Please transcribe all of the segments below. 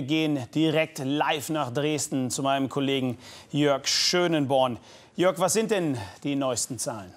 Wir gehen direkt live nach Dresden zu meinem Kollegen Jörg Schönenborn. Jörg, was sind denn die neuesten Zahlen?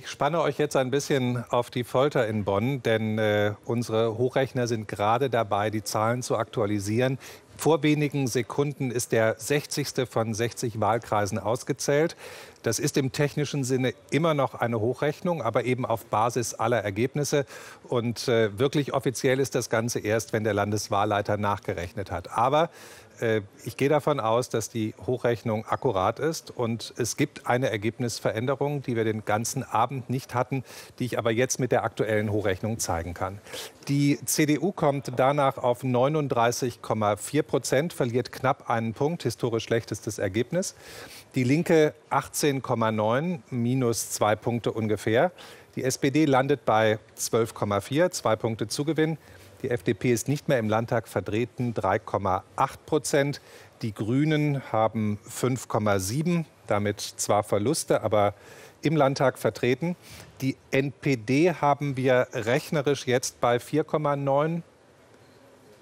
Ich spanne euch jetzt ein bisschen auf die Folter in Bonn, denn äh, unsere Hochrechner sind gerade dabei, die Zahlen zu aktualisieren. Vor wenigen Sekunden ist der 60. von 60 Wahlkreisen ausgezählt. Das ist im technischen Sinne immer noch eine Hochrechnung, aber eben auf Basis aller Ergebnisse. Und äh, wirklich offiziell ist das Ganze erst, wenn der Landeswahlleiter nachgerechnet hat. Aber äh, ich gehe davon aus, dass die Hochrechnung akkurat ist und es gibt eine Ergebnisveränderung, die wir den ganzen Abend nicht hatten, die ich aber jetzt mit der aktuellen Hochrechnung zeigen kann. Die CDU kommt danach auf 39,4 Prozent, verliert knapp einen Punkt, historisch schlechtestes Ergebnis. Die Linke 18,9, minus zwei Punkte ungefähr. Die SPD landet bei 12,4, zwei Punkte Zugewinn. Die FDP ist nicht mehr im Landtag vertreten, 3,8 Prozent. Die Grünen haben 5,7, damit zwar Verluste, aber im Landtag vertreten. Die NPD haben wir rechnerisch jetzt bei 4,9.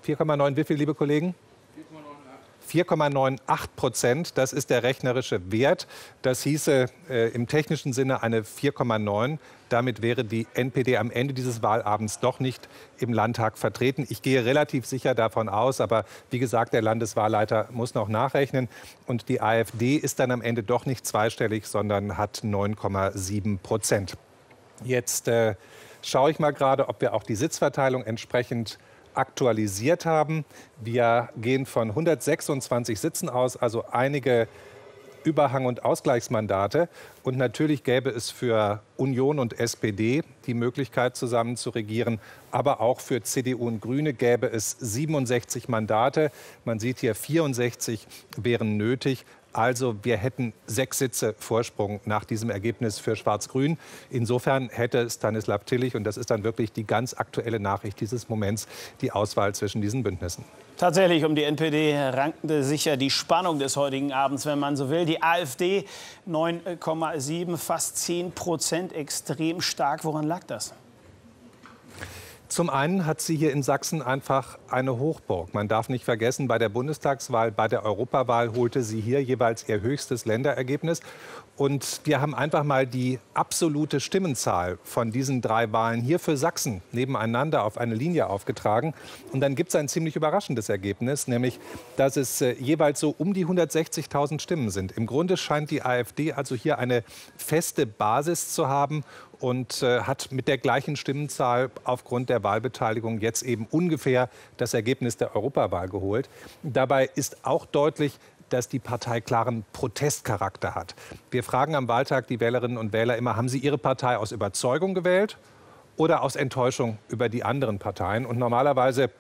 4,9, wie viel, liebe Kollegen? 4,98 Prozent, das ist der rechnerische Wert. Das hieße äh, im technischen Sinne eine 4,9. Damit wäre die NPD am Ende dieses Wahlabends doch nicht im Landtag vertreten. Ich gehe relativ sicher davon aus, aber wie gesagt, der Landeswahlleiter muss noch nachrechnen. Und die AfD ist dann am Ende doch nicht zweistellig, sondern hat 9,7 Prozent. Jetzt äh, schaue ich mal gerade, ob wir auch die Sitzverteilung entsprechend aktualisiert haben. Wir gehen von 126 Sitzen aus, also einige Überhang- und Ausgleichsmandate. Und natürlich gäbe es für Union und SPD die Möglichkeit, zusammen zu regieren. Aber auch für CDU und Grüne gäbe es 67 Mandate. Man sieht hier, 64 wären nötig. Also wir hätten sechs Sitze Vorsprung nach diesem Ergebnis für Schwarz-Grün. Insofern hätte Stanislav Tillich, und das ist dann wirklich die ganz aktuelle Nachricht dieses Moments, die Auswahl zwischen diesen Bündnissen. Tatsächlich um die NPD rankte sicher die Spannung des heutigen Abends, wenn man so will. Die AfD 9,7, fast 10 Prozent, extrem stark. Woran lag das? Zum einen hat sie hier in Sachsen einfach eine Hochburg. Man darf nicht vergessen, bei der Bundestagswahl, bei der Europawahl holte sie hier jeweils ihr höchstes Länderergebnis. Und wir haben einfach mal die absolute Stimmenzahl von diesen drei Wahlen hier für Sachsen nebeneinander auf eine Linie aufgetragen. Und dann gibt es ein ziemlich überraschendes Ergebnis, nämlich, dass es äh, jeweils so um die 160.000 Stimmen sind. Im Grunde scheint die AfD also hier eine feste Basis zu haben und äh, hat mit der gleichen Stimmenzahl aufgrund der Wahlbeteiligung jetzt eben ungefähr das Ergebnis der Europawahl geholt. Dabei ist auch deutlich, dass die Partei klaren Protestcharakter hat. Wir fragen am Wahltag die Wählerinnen und Wähler immer, haben sie ihre Partei aus Überzeugung gewählt oder aus Enttäuschung über die anderen Parteien? Und normalerweise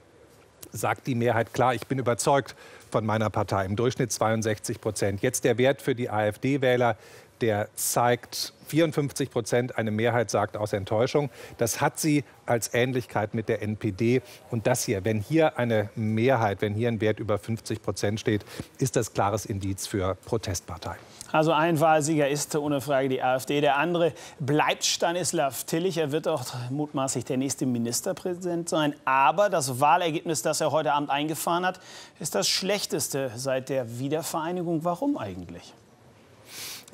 sagt die Mehrheit klar, ich bin überzeugt von meiner Partei, im Durchschnitt 62 Prozent. Jetzt der Wert für die AfD-Wähler, der zeigt 54 Prozent, eine Mehrheit sagt aus Enttäuschung. Das hat sie als Ähnlichkeit mit der NPD. Und das hier, wenn hier eine Mehrheit, wenn hier ein Wert über 50 Prozent steht, ist das klares Indiz für Protestpartei. Also ein Wahlsieger ist ohne Frage die AfD. Der andere bleibt Stanislav Tillich. Er wird auch mutmaßlich der nächste Ministerpräsident sein. Aber das Wahlergebnis, das er heute Abend eingefahren hat, ist das schlechteste seit der Wiedervereinigung. Warum eigentlich?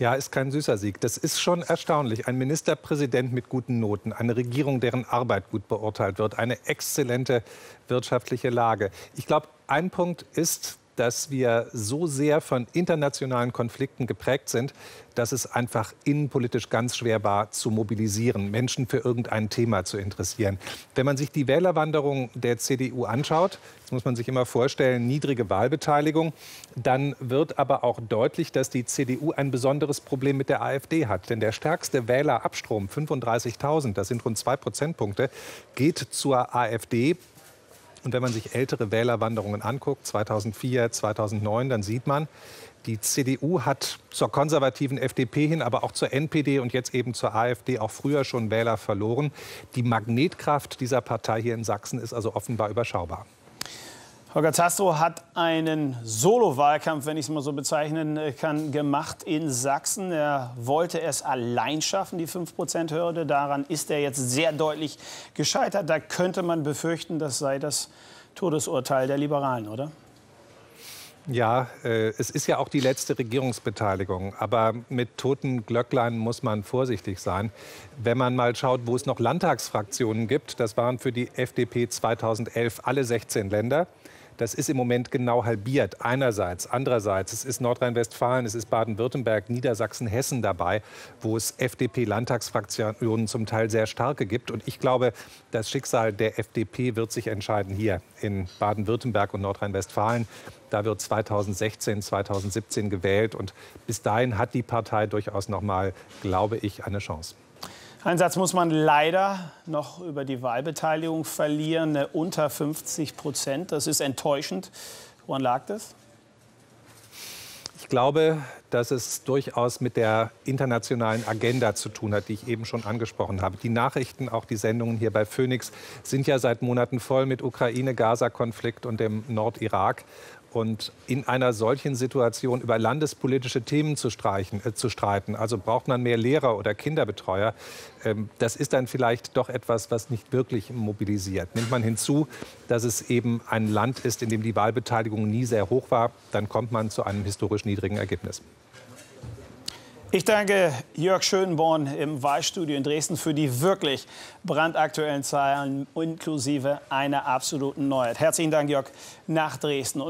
Ja, ist kein süßer Sieg. Das ist schon erstaunlich. Ein Ministerpräsident mit guten Noten, eine Regierung, deren Arbeit gut beurteilt wird, eine exzellente wirtschaftliche Lage. Ich glaube, ein Punkt ist, dass wir so sehr von internationalen Konflikten geprägt sind, dass es einfach innenpolitisch ganz schwer war, zu mobilisieren, Menschen für irgendein Thema zu interessieren. Wenn man sich die Wählerwanderung der CDU anschaut, das muss man sich immer vorstellen, niedrige Wahlbeteiligung, dann wird aber auch deutlich, dass die CDU ein besonderes Problem mit der AfD hat. Denn der stärkste Wählerabstrom, 35.000, das sind rund zwei Prozentpunkte, geht zur AfD. Und wenn man sich ältere Wählerwanderungen anguckt, 2004, 2009, dann sieht man, die CDU hat zur konservativen FDP hin, aber auch zur NPD und jetzt eben zur AfD auch früher schon Wähler verloren. Die Magnetkraft dieser Partei hier in Sachsen ist also offenbar überschaubar. Holger Zastrow hat einen Solo-Wahlkampf, wenn ich es mal so bezeichnen äh, kann, gemacht in Sachsen. Er wollte es allein schaffen, die 5-Prozent-Hürde. Daran ist er jetzt sehr deutlich gescheitert. Da könnte man befürchten, das sei das Todesurteil der Liberalen, oder? Ja, äh, es ist ja auch die letzte Regierungsbeteiligung. Aber mit toten Glöcklein muss man vorsichtig sein. Wenn man mal schaut, wo es noch Landtagsfraktionen gibt, das waren für die FDP 2011 alle 16 Länder. Das ist im Moment genau halbiert. Einerseits. Andererseits, es ist Nordrhein-Westfalen, es ist Baden-Württemberg, Niedersachsen, Hessen dabei, wo es FDP-Landtagsfraktionen zum Teil sehr starke gibt. Und ich glaube, das Schicksal der FDP wird sich entscheiden hier in Baden-Württemberg und Nordrhein-Westfalen. Da wird 2016, 2017 gewählt. Und bis dahin hat die Partei durchaus noch mal, glaube ich, eine Chance. Ein Satz muss man leider noch über die Wahlbeteiligung verlieren, unter 50 Prozent. Das ist enttäuschend. Woran lag das? Ich glaube, dass es durchaus mit der internationalen Agenda zu tun hat, die ich eben schon angesprochen habe. Die Nachrichten, auch die Sendungen hier bei Phoenix, sind ja seit Monaten voll mit Ukraine-Gaza-Konflikt und dem Nordirak. Und in einer solchen Situation über landespolitische Themen zu, streichen, äh, zu streiten, also braucht man mehr Lehrer oder Kinderbetreuer, ähm, das ist dann vielleicht doch etwas, was nicht wirklich mobilisiert. Nimmt man hinzu, dass es eben ein Land ist, in dem die Wahlbeteiligung nie sehr hoch war, dann kommt man zu einem historisch niedrigen Ergebnis. Ich danke Jörg Schönborn im Wahlstudio in Dresden für die wirklich brandaktuellen Zahlen inklusive einer absoluten Neuheit. Herzlichen Dank, Jörg, nach Dresden. Und